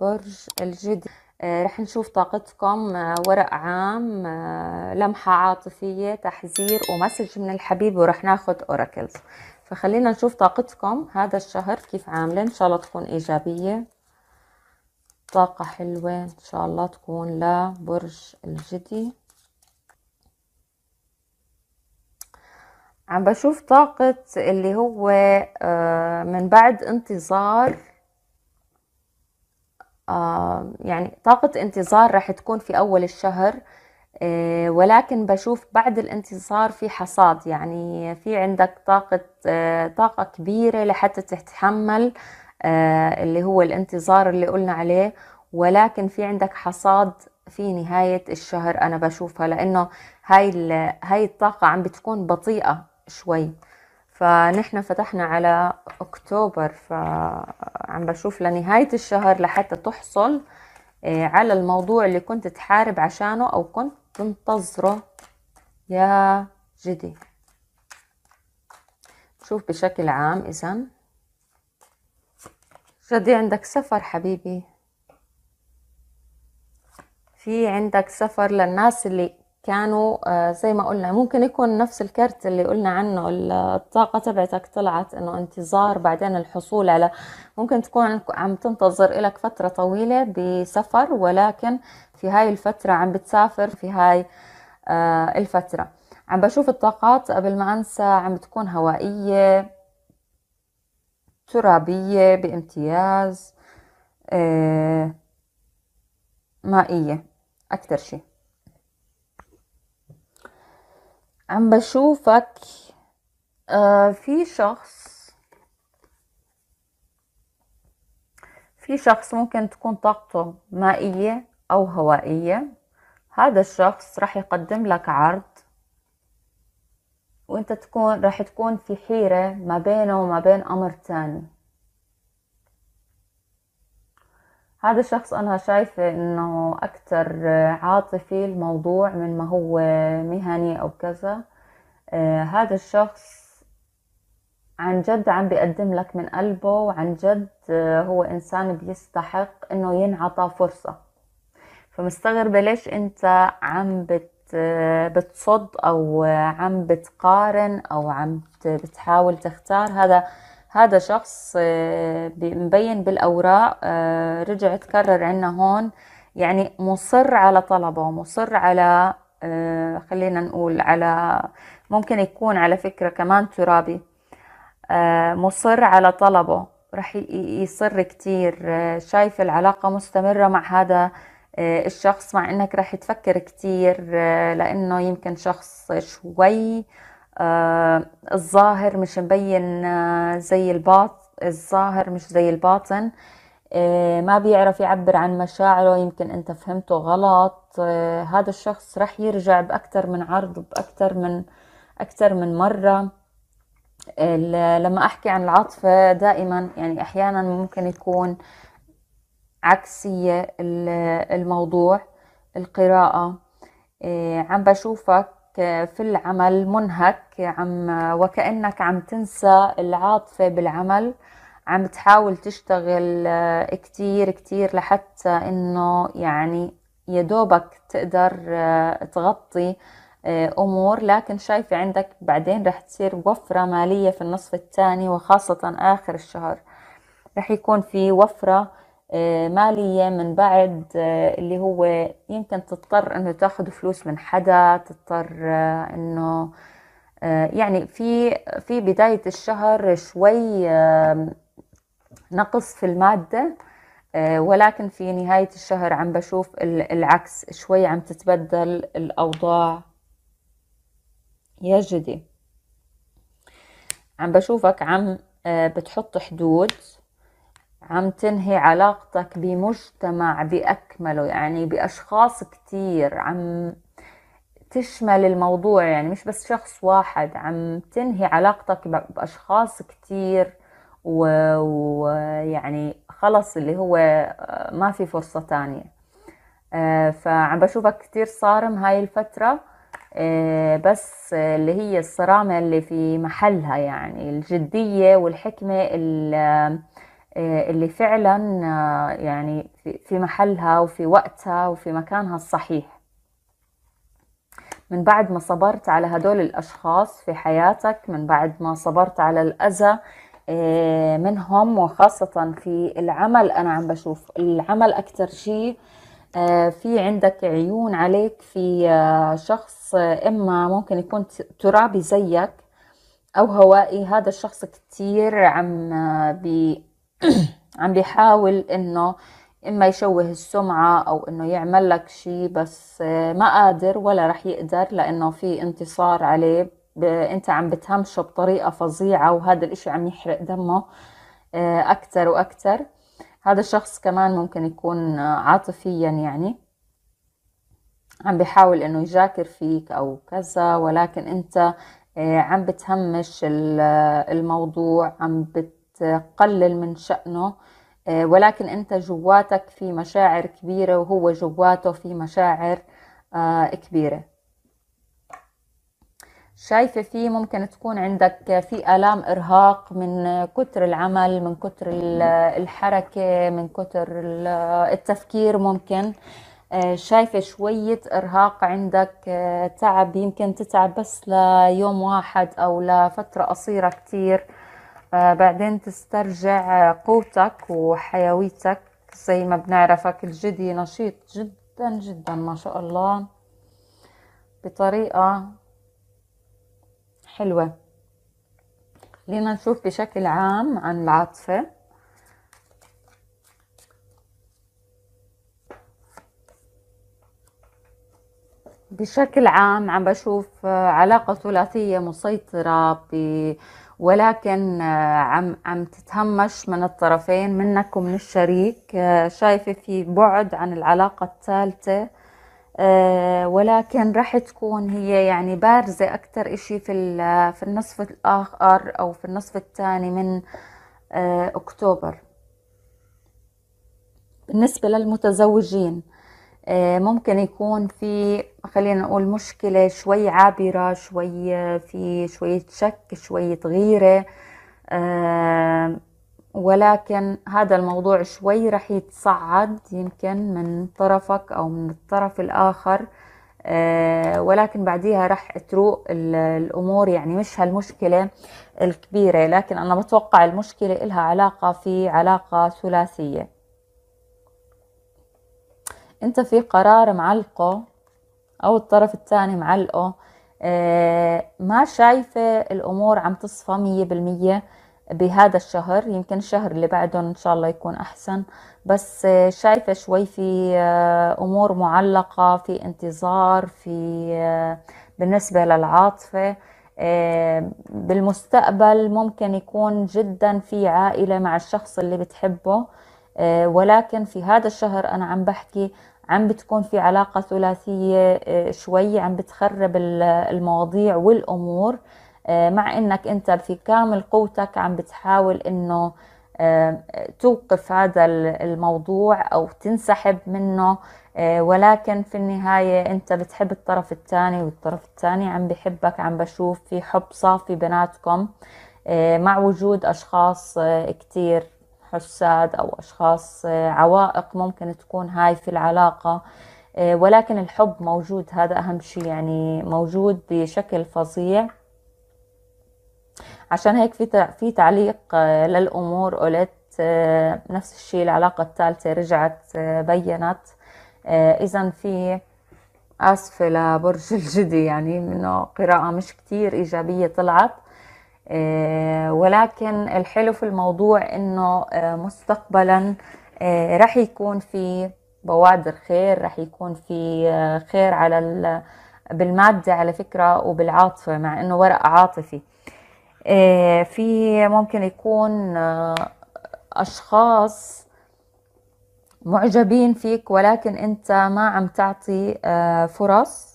برج الجدي. رح نشوف طاقتكم. ورق عام لمحة عاطفية تحذير ومسج من الحبيب ورح ناخد أوراكلز. فخلينا نشوف طاقتكم هذا الشهر كيف عاملة. إن شاء الله تكون إيجابية. طاقة حلوة. إن شاء الله تكون لبرج الجدي. عم بشوف طاقة اللي هو من بعد انتظار آه يعني طاقة انتظار راح تكون في أول الشهر آه ولكن بشوف بعد الانتظار في حصاد يعني في عندك طاقة آه طاقة كبيرة لحتى تتحمل آه، اللي هو الانتظار اللي قلنا عليه ولكن في عندك حصاد في نهاية الشهر أنا بشوفها لأنه هاي هاي الطاقة عم بتكون بطيئة شوي. فنحن فتحنا على أكتوبر فعم بشوف لنهاية الشهر لحتى تحصل آه، على الموضوع اللي كنت تحارب عشانه أو كنت تنتظره. يا جدي. شوف بشكل عام إذا. جدي عندك سفر حبيبي. في عندك سفر للناس اللي كانوا آه، زي ما قلنا ممكن يكون نفس الكرت اللي قلنا عنه الطاقة تبعتك طلعت إنه انتظار بعدين الحصول على ممكن تكون عم تنتظر لك فترة طويلة بسفر ولكن في هاي الفترة عم بتسافر في هاي آه، الفترة. عم بشوف الطاقات قبل ما أنسى عم بتكون هوائية ترابية بامتياز آه، مائية أكثر شيء عم بشوفك آه في شخص في شخص ممكن تكون طاقته مائية أو هوائية. هذا الشخص راح يقدم لك عرض وإنت تكون راح تكون في حيرة ما بينه وما بين أمر تاني. هذا الشخص أنا شايفة إنه أكتر عاطفي الموضوع من ما هو مهني أو كذا. آه هذا الشخص عن جد عم بيقدم لك من قلبه وعن جد آه هو إنسان بيستحق إنه ينعطى فرصة. فمستغربة ليش أنت عم بت بتصد أو عم بتقارن أو عم بتحاول تختار؟ هذا هذا شخص آه، مبين بالأوراق آه، رجع تكرر عنا هون يعني مصر على طلبه مصر على آه، خلينا نقول على ممكن يكون على فكرة كمان ترابي مصر على طلبه. رح يصر كتير شايف العلاقة مستمرة مع هذا الشخص مع إنك رح تفكر كتير لأنه يمكن شخص شوي آه الظاهر مش مبين آه زي الباطن الظاهر مش زي الباطن. آه ما بيعرف يعبر عن مشاعره يمكن انت فهمته غلط. آه هذا الشخص رح يرجع بأكثر من عرض بأكثر من أكثر من مرة. لما أحكي عن العاطفة دائما يعني أحيانا ممكن يكون عكسية الموضوع القراءة. آه، عم بشوفك في العمل منهك عم وكأنك عم تنسى العاطفة بالعمل. عم تحاول تشتغل آه، كتير كتير لحتى إنه يعني يدوبك تقدر آه، تغطي آه، أمور. لكن شايفة عندك بعدين رح تصير وفرة مالية في النصف الثاني وخاصة آخر الشهر. رح يكون في وفرة مالية من بعد آه، اللي هو يمكن تضطر إنه تاخذ فلوس من حدا تضطر آه، إنه يعني في في بداية الشهر شوي نقص في المادة ولكن في نهاية الشهر عم بشوف العكس شوي عم تتبدل الأوضاع. يا جدي عم بشوفك عم بتحط حدود. عم تنهي علاقتك بمجتمع بأكمله يعني بأشخاص كتير. عم تشمل الموضوع يعني مش بس شخص واحد. عم تنهي علاقتك بأشخاص كتير ويعني و... خلص اللي هو آه، ما في فرصة تانية. آه، فعم بشوفك كتير صارم هاي الفترة. آه، بس اللي هي الصرامة اللي في محلها يعني الجدية والحكمة اللي اللي فعلا يعني في محلها وفي وقتها وفي مكانها الصحيح. من بعد ما صبرت على هدول الأشخاص في حياتك من بعد ما صبرت على الأذى منهم وخاصة في العمل أنا عم بشوف العمل أكتر شيء آه، في عندك عيون عليك في آه، شخص آه، إما ممكن يكون ترابي زيك أو هوائي هذا الشخص كتير عم بي عم بيحاول إنه إما يشوه السمعة أو إنه يعمل لك شيء بس ما قادر ولا رح يقدر لأنه في انتصار عليه. أنت عم بتهمشه بطريقة فظيعة وهذا الإشي عم يحرق دمه أكتر وأكتر. هذا الشخص كمان ممكن يكون عاطفيا يعني. عم بيحاول إنه يجاكر فيك أو كذا ولكن أنت آه، عم بتهمش الموضوع عم بتقلل من شأنه آه، ولكن أنت جواتك في مشاعر كبيرة وهو جواته في مشاعر آه، كبيرة. شايفة في ممكن تكون عندك في آلام إرهاق من كتر العمل من كتر الحركة من كتر التفكير ممكن. آه، شايفة شوية إرهاق عندك تعب يمكن تتعب بس ليوم واحد أو لفترة قصيرة كتير. بعدين تسترجع قوتك وحيويتك زي ما بنعرفك الجدي نشيط جدا جدا ما شاء الله بطريقة حلوة. خلينا نشوف بشكل عام عن العاطفة. بشكل عام عم بشوف علاقة ثلاثية مسيطرة. ولكن عم عم تتهمش من الطرفين منك ومن الشريك شايفة في بعد عن العلاقة الثالثة آه، ولكن راح تكون هي يعني بارزة أكتر إشي في, في النصف الآخر أو في النصف الثاني من آه، أكتوبر بالنسبة للمتزوجين آه، ممكن يكون في خلينا نقول مشكلة شوي عابرة شوي في شوية شك شوية غيرة ولكن هذا الموضوع شوي رح يتصعد يمكن من طرفك أو من الطرف الآخر آه، ولكن بعديها رح تروق الأمور. يعني مش هالمشكلة الكبيرة لكن أنا بتوقع المشكلة إلها علاقة في علاقة ثلاثية. أنت في قرار معلقه أو الطرف الثاني معلقه آه، ما شايفة الأمور عم تصفى مية بالمية بهذا الشهر يمكن الشهر اللي بعده إن شاء الله يكون أحسن بس شايفة شوي في آه، أمور معلقة في انتظار في آه، بالنسبة للعاطفة آه، بالمستقبل ممكن يكون جدا في عائلة مع الشخص اللي بتحبه ولكن في هذا الشهر أنا عم بحكي عم بتكون في علاقة ثلاثية شوي عم بتخرب المواضيع والأمور آه، مع إنك أنت في كامل قوتك عم بتحاول إنه آه، توقف هذا الموضوع أو تنسحب منه آه، ولكن في النهاية أنت بتحب الطرف الثاني والطرف الثاني عم بحبك عم بشوف في حب صافي بيناتكم مع وجود أشخاص كتير حساد أو أشخاص عوائق ممكن تكون هاي في العلاقة ولكن الحب موجود. هذا أهم شيء يعني موجود بشكل فظيع. عشان هيك في في تعليق آه، للأمور قلت آه، نفس الشيء العلاقة الثالثة رجعت آه، بينت. إذا في آسفة لبرج الجدي يعني إنه قراءة مش كتير إيجابية طلعت. ولكن الحلو في الموضوع إنه مستقبلا رح يكون في بوادر خير رح يكون في خير على بالمادة على فكرة وبالعاطفة مع إنه ورق عاطفي. آه، في ممكن يكون آه، أشخاص معجبين فيك ولكن أنت ما عم تعطي آه، فرص.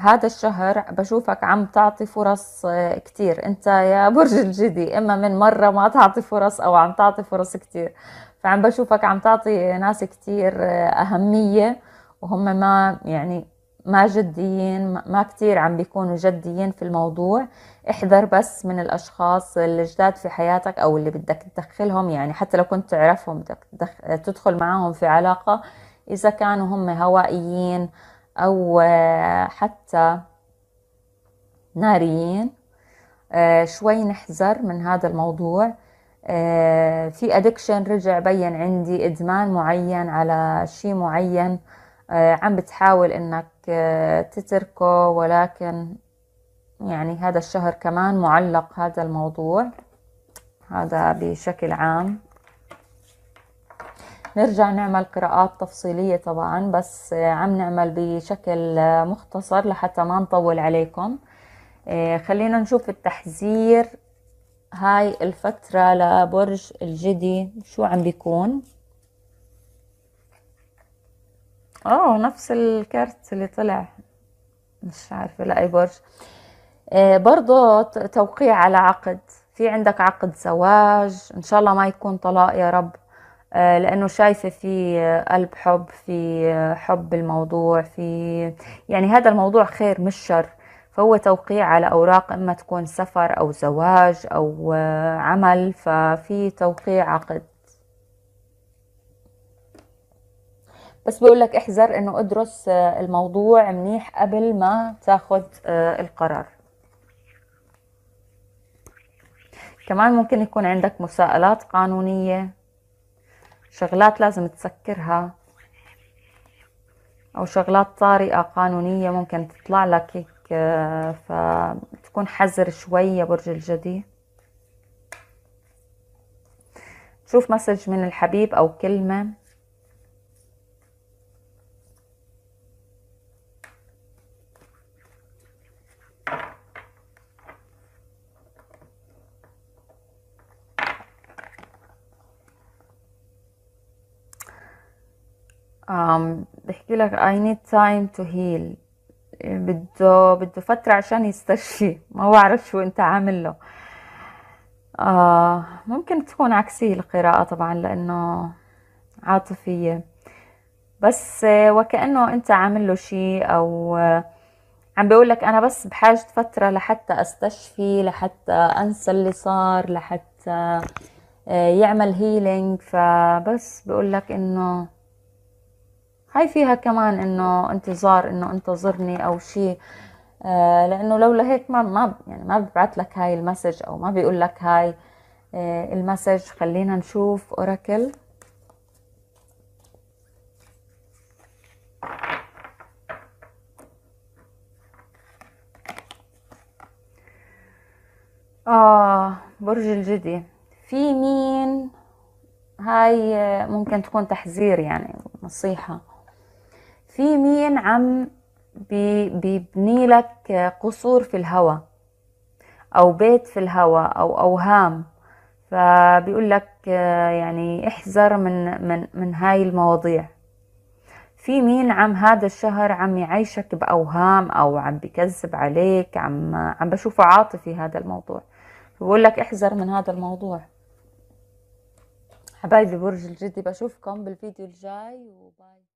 هذا الشهر بشوفك عم تعطي فرص كتير. انت يا برج الجدي إما من مرة ما تعطي فرص أو عم تعطي فرص كتير. فعم بشوفك عم تعطي ناس كتير أهمية وهم ما يعني ما جديين ما كتير عم بيكونوا جديين في الموضوع. احذر بس من الأشخاص الجداد في حياتك أو اللي بدك تدخلهم. يعني حتى لو كنت تعرفهم بدك تدخل معاهم في علاقة إذا كانوا هم هوائيين أو حتى ناريين. آه، شوي نحذر من هذا الموضوع. آه، في ادكشن رجع بين عندي إدمان معين على شيء معين. آه، عم بتحاول إنك تتركه ولكن يعني هذا الشهر كمان معلق هذا الموضوع. هذا بشكل عام. نرجع نعمل قراءات تفصيلية طبعا بس عم نعمل بشكل مختصر لحتى ما نطول عليكم. آه، خلينا نشوف التحذير. هاي الفترة لبرج الجدي شو عم بيكون؟ آه نفس الكارت اللي طلع. مش عارفة لأي برج. آه برضو توقيع على عقد. في عندك عقد زواج. إن شاء الله ما يكون طلاق يا رب. آه لأنه شايفة في قلب حب في حب الموضوع في يعني هذا الموضوع خير مش شر. فهو توقيع على أوراق إما تكون سفر أو زواج أو عمل ففي توقيع عقد. بس بقول لك احذر إنه أدرس الموضوع منيح قبل ما تاخذ القرار. كمان ممكن يكون عندك مساءلات قانونية. شغلات لازم تسكرها. أو شغلات طارئة قانونية ممكن تطلع لك هيك فتكون حذر شوية برج الجدي. تشوف مسج من الحبيب أو كلمة. Um, بحكي لك I need time to heal. بده بده فترة عشان يستشفي. ما بعرف شو انت عامل له. آه ممكن تكون عكسية القراءة طبعا لأنه عاطفية. بس وكأنه انت عامل له شيء أو عم بيقول لك أنا بس بحاجة فترة لحتى أستشفي لحتى أنسى اللي صار لحتى يعمل healing فبس بقول لك إنه هاي فيها كمان إنه انتظار إنه انتظرني أو شيء آه لأنه لولا هيك ما ما يعني ما ببعث لك هاي ال message أو ما بيقول لك هاي آه ال message. خلينا نشوف oracle آه برج الجدي. في مين؟ هاي ممكن تكون تحذير يعني نصيحة. في مين عم بيبني لك قصور في الهوى أو بيت في الهوى أو أوهام. فبيقول لك يعني احذر من من من هاي المواضيع. في مين عم هذا الشهر عم يعيشك بأوهام أو عم بكذب عليك عم عم بشوفه عاطفي هذا الموضوع. بقول لك احذر من هذا الموضوع. حبايبي برج الجدي بشوفكم بالفيديو الجاي وباي.